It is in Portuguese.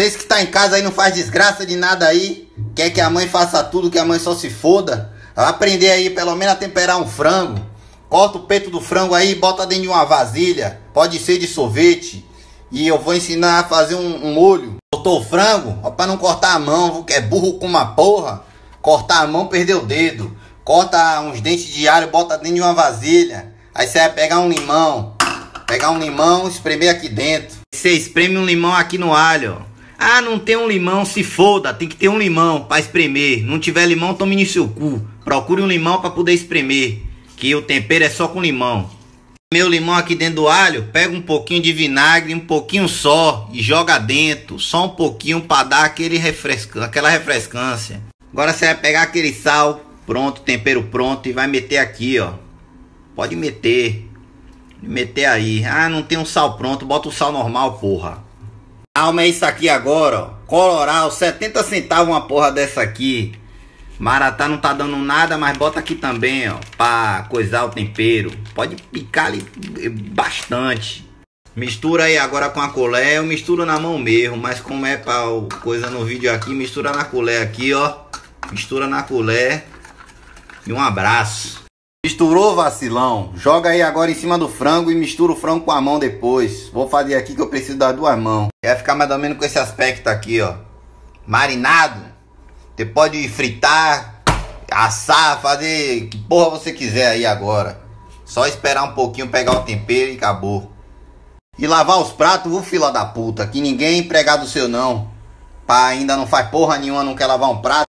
Vocês que tá em casa aí não faz desgraça de nada aí, quer que a mãe faça tudo, que a mãe só se foda. Aprender aí pelo menos a temperar um frango. Corta o peito do frango aí, bota dentro de uma vasilha. Pode ser de sorvete. E eu vou ensinar a fazer um, um molho. Cortou o frango, ó, pra não cortar a mão, que é burro com uma porra. Cortar a mão, perder o dedo. Corta uns dentes de alho, bota dentro de uma vasilha. Aí você vai pegar um limão. Pegar um limão, espremer aqui dentro. Você espreme um limão aqui no alho. Ah, não tem um limão, se foda, tem que ter um limão para espremer. Não tiver limão, tome no seu cu. Procure um limão para poder espremer, que o tempero é só com limão. Meu limão aqui dentro do alho, pega um pouquinho de vinagre, um pouquinho só e joga dentro, só um pouquinho para dar aquele aquela refrescância. Agora você vai pegar aquele sal, pronto, tempero pronto e vai meter aqui, ó. Pode meter. Meter aí. Ah, não tem um sal pronto, bota o sal normal, porra. Alma é isso aqui agora, ó. Coloral, 70 centavos uma porra dessa aqui. Maratá não tá dando nada, mas bota aqui também, ó. Pra coisar o tempero. Pode picar ali bastante. Mistura aí agora com a colher. Eu misturo na mão mesmo. Mas como é pra coisa no vídeo aqui, mistura na colher aqui, ó. Mistura na colher. E um abraço. Misturou, vacilão? Joga aí agora em cima do frango e mistura o frango com a mão depois. Vou fazer aqui que eu preciso das duas mãos. Vai ficar mais ou menos com esse aspecto aqui, ó. Marinado. Você pode fritar, assar, fazer que porra você quiser aí agora. Só esperar um pouquinho, pegar o tempero e acabou. E lavar os pratos, viu, fila da puta? Que ninguém é empregado seu não. Pá, ainda não faz porra nenhuma, não quer lavar um prato.